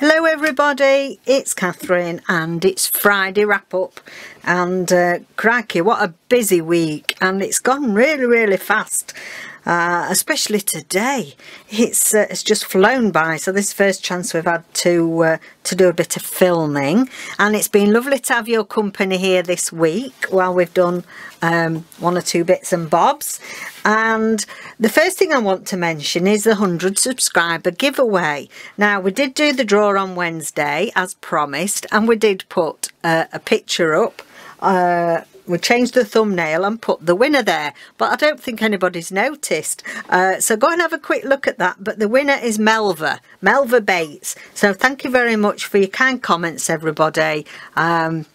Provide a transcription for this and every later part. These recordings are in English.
Hello everybody, it's Catherine and it's Friday wrap up. And uh, crikey what a busy week. And it's gone really really fast uh, especially today. It's uh, it's just flown by. So this first chance we've had to uh, to do a bit of filming. And it's been lovely to have your company here this week while we've done um, one or two bits and bobs. And the first thing I want to mention is the 100 subscriber giveaway. Now we did do the draw on Wednesday as promised and we did put uh, a picture up. Uh, we changed the thumbnail and put the winner there but I don't think anybody's noticed. Uh, so go and have a quick look at that but the winner is Melva Melva Bates. So thank you very much for your kind comments everybody. Um,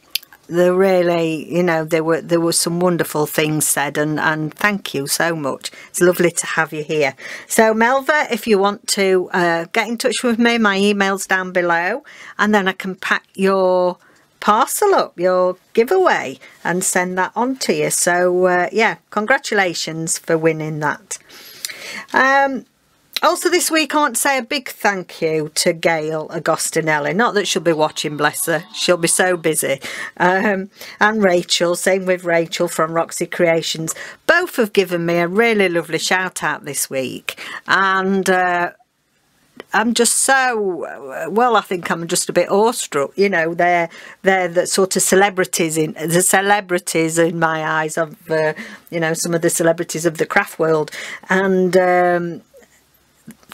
they really you know there were there were some wonderful things said and and thank you so much. It's lovely to have you here. So melva if you want to uh, get in touch with me my email's down below and then i can pack your parcel up your giveaway and send that on to you. So uh, yeah congratulations for winning that. Um, also this week I want to say a big thank you to Gayle Agostinelli. Not that she'll be watching, bless her. She'll be so busy. Um, and Rachel, same with Rachel from Roxy Creations. Both have given me a really lovely shout out this week. And uh, I'm just so well. I think I'm just a bit awestruck. You know, they're they're the sort of celebrities in the celebrities in my eyes of uh, you know some of the celebrities of the craft world, and um,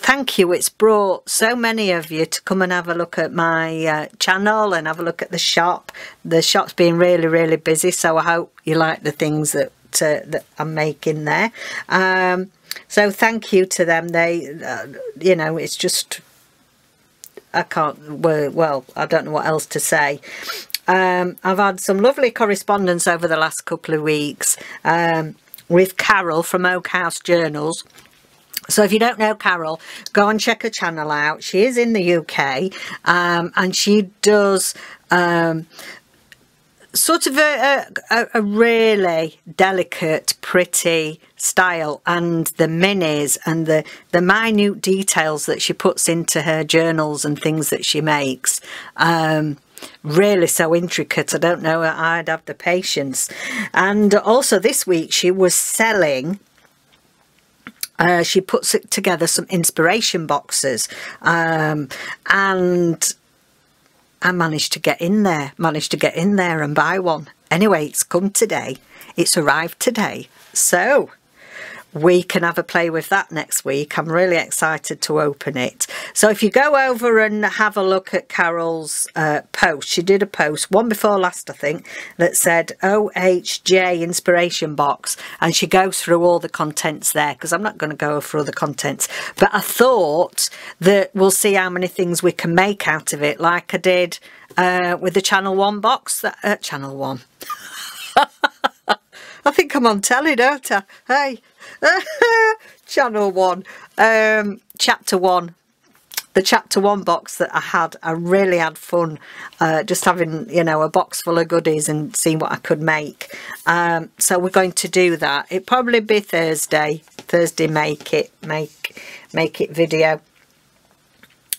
thank you. It's brought so many of you to come and have a look at my uh, channel and have a look at the shop. The shop's been really really busy, so I hope you like the things that uh, that I'm making there. Um, so thank you to them. They, uh, you know, it's just, I can't, well, I don't know what else to say. Um, I've had some lovely correspondence over the last couple of weeks um, with Carol from Oak House Journals. So if you don't know Carol, go and check her channel out. She is in the UK um, and she does um, sort of a, a, a, really delicate, pretty style and the minis and the, the minute details that she puts into her journals and things that she makes. Um, really so intricate. I don't know I'd have the patience. And also this week she was selling uh, she puts together some inspiration boxes um, and I managed to get in there, managed to get in there and buy one. Anyway, it's come today. It's arrived today. So, we can have a play with that next week. I'm really excited to open it. So if you go over and have a look at Carol's uh, post, she did a post, one before last I think, that said OHJ Inspiration Box and she goes through all the contents there because I'm not going to go through the contents. But I thought that we'll see how many things we can make out of it like I did uh, with the Channel 1 box. That, uh, Channel 1. I think I'm on telly, don't I? Hey, channel 1, um, chapter 1. The chapter 1 box that I had, I really had fun uh, just having, you know, a box full of goodies and seeing what I could make. Um, so we're going to do that. It probably be Thursday. Thursday make it, make, make it video.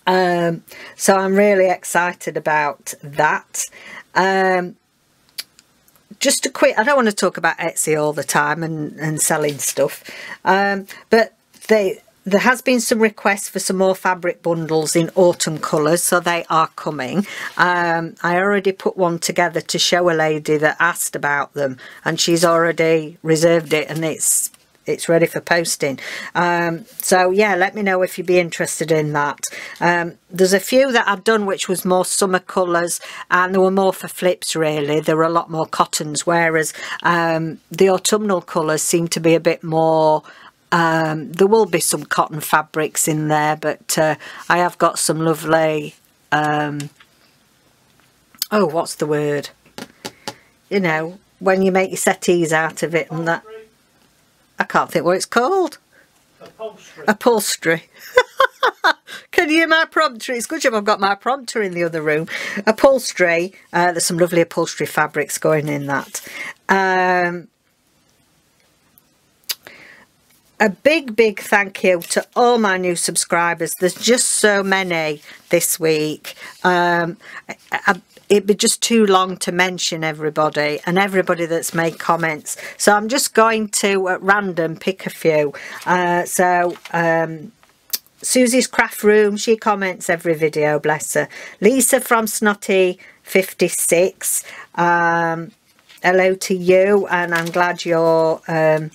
Um, so I'm really excited about that. Um, just a quick, I don't want to talk about Etsy all the time and, and selling stuff, um, but they there has been some requests for some more fabric bundles in autumn colours so they are coming. Um, I already put one together to show a lady that asked about them and she's already reserved it and it's it's ready for posting. Um, so yeah let me know if you'd be interested in that. Um, there's a few that I've done which was more summer colours and there were more for flips really. There were a lot more cottons whereas um, the autumnal colours seem to be a bit more um, there will be some cotton fabrics in there but uh, I have got some lovely um, oh what's the word? You know when you make your settees out of it and that I can't think what it's called. Upholstery. Upholstery. Can you hear my prompter? It's good job I've got my prompter in the other room. Upholstery. Uh, there's some lovely upholstery fabrics going in that. Um, a big, big thank you to all my new subscribers. There's just so many this week. Um, I, I, it'd be just too long to mention everybody and everybody that's made comments. So I'm just going to, at random, pick a few. Uh, so... Um, Susie's Craft Room, she comments every video, bless her. Lisa from Snotty 56, um, hello to you and I'm glad your um,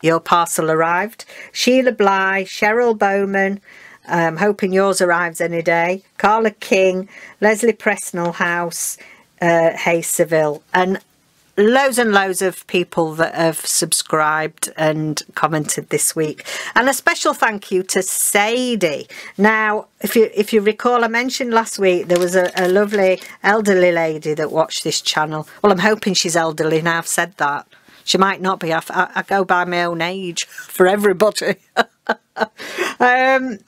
your parcel arrived. Sheila Bly, Cheryl Bowman, um, hoping yours arrives any day. Carla King, Leslie Presnell House, uh, Seville and loads and loads of people that have subscribed and commented this week. And a special thank you to Sadie. Now if you if you recall I mentioned last week there was a, a lovely elderly lady that watched this channel. Well I'm hoping she's elderly now I've said that. She might not be. I, I go by my own age for everybody. Um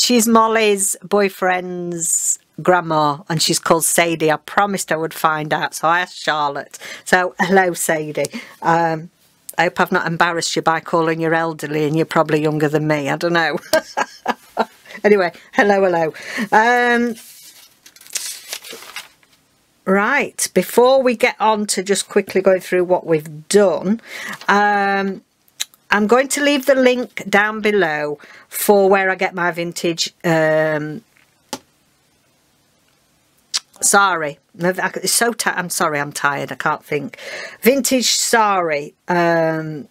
she's Molly's boyfriend's grandma and she's called Sadie. I promised I would find out so I asked Charlotte. So hello Sadie. Um, I hope I've not embarrassed you by calling you elderly and you're probably younger than me. I don't know. anyway, hello, hello. Um, right, before we get on to just quickly going through what we've done, um, I'm going to leave the link down below for where I get my vintage um, Sorry, it's so I'm sorry, I'm tired. I can't think. Vintage sari, um,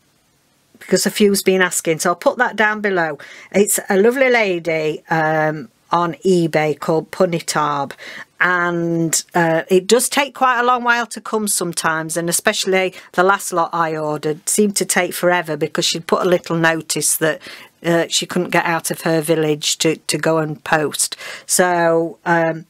because a few's been asking, so I'll put that down below. It's a lovely lady um, on eBay called Punitabh, and uh, it does take quite a long while to come sometimes, and especially the last lot I ordered seemed to take forever because she'd put a little notice that uh, she couldn't get out of her village to, to go and post. So um,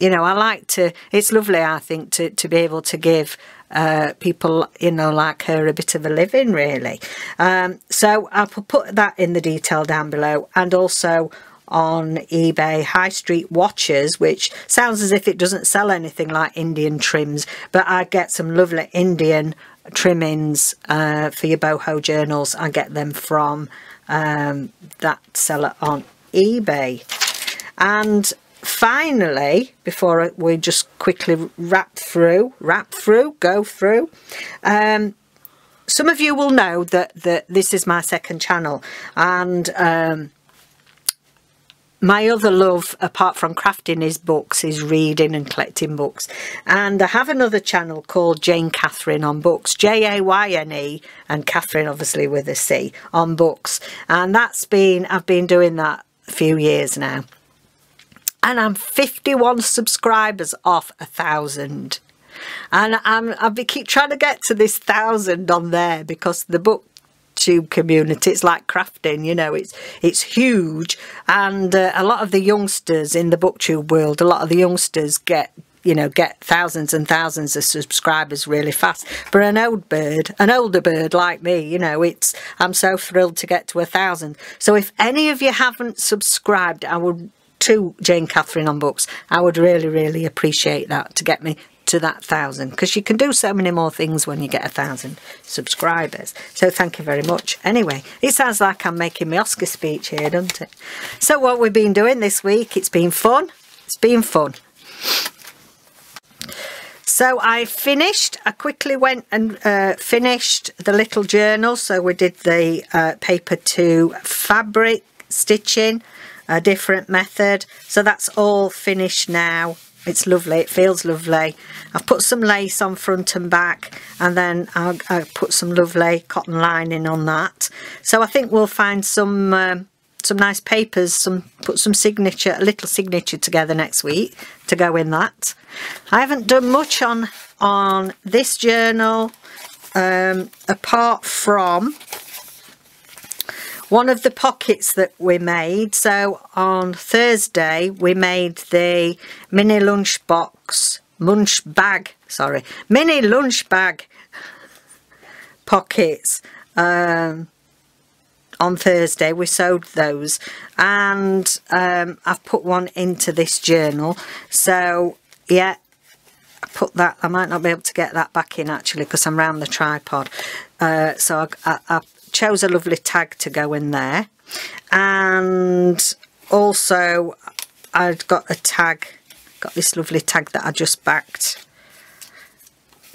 you know, I like to, it's lovely, I think, to, to be able to give uh, people, you know, like her a bit of a living, really. Um, so I'll put that in the detail down below and also on eBay High Street Watches, which sounds as if it doesn't sell anything like Indian trims, but I get some lovely Indian trimmings uh, for your boho journals. I get them from um, that seller on eBay. And finally, before we just quickly wrap through, wrap through, go through, um, some of you will know that, that this is my second channel and um, my other love apart from crafting is books is reading and collecting books. And I have another channel called Jayne Catherine on books J-A-Y-N-E and Catherine obviously with a C on books. And that's been I've been doing that a few years now. And I'm 51 subscribers off a thousand. And I'm I keep trying to get to this thousand on there because the booktube community. It's like crafting you know it's it's huge. And uh, a lot of the youngsters in the booktube world a lot of the youngsters get you know get thousands and thousands of subscribers really fast. But an old bird an older bird like me you know it's i'm so thrilled to get to a thousand. So if any of you haven't subscribed i would to Jayne Catherine on books, I would really, really appreciate that to get me to that thousand because you can do so many more things when you get a thousand subscribers. So thank you very much. Anyway, it sounds like I'm making my Oscar speech here, doesn't it? So what we've been doing this week, it's been fun. It's been fun. So I finished, I quickly went and uh, finished the little journal. So we did the uh, paper to fabric stitching a different method so that's all finished now it's lovely it feels lovely. I've put some lace on front and back and then I'll, I'll put some lovely cotton lining on that. So I think we'll find some um, some nice papers some put some signature a little signature together next week to go in that. I haven't done much on on this journal um, apart from one of the pockets that we made. So on Thursday we made the mini lunch box lunch bag sorry mini lunch bag pockets um, on Thursday. We sewed those. And um, I've put one into this journal. So yeah I put that I might not be able to get that back in actually because I'm around the tripod. Uh, so I, I chose a lovely tag to go in there. And also I've got a tag got this lovely tag that I just backed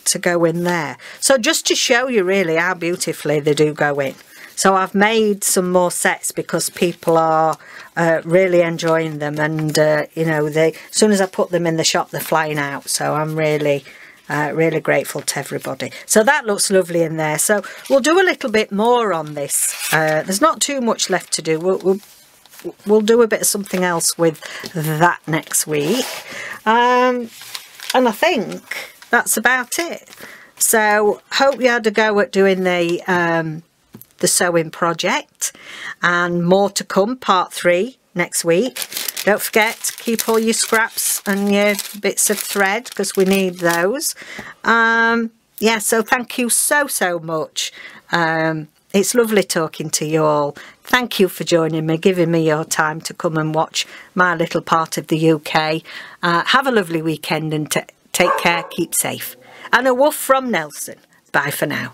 to go in there. So just to show you really how beautifully they do go in. So I've made some more sets because people are uh, really enjoying them and uh, you know they as soon as I put them in the shop they're flying out. So I'm really uh, really grateful to everybody. So that looks lovely in there. So we'll do a little bit more on this. Uh, there's not too much left to do. We'll, we'll, we'll do a bit of something else with that next week. Um, and I think that's about it. So hope you had a go at doing the um, the sewing project. And more to come part three next week don't forget keep all your scraps and your bits of thread because we need those. Um, yeah so thank you so so much. Um, it's lovely talking to you all. Thank you for joining me giving me your time to come and watch my little part of the UK uh, have a lovely weekend and take care keep safe. And a woof from Nelson. Bye for now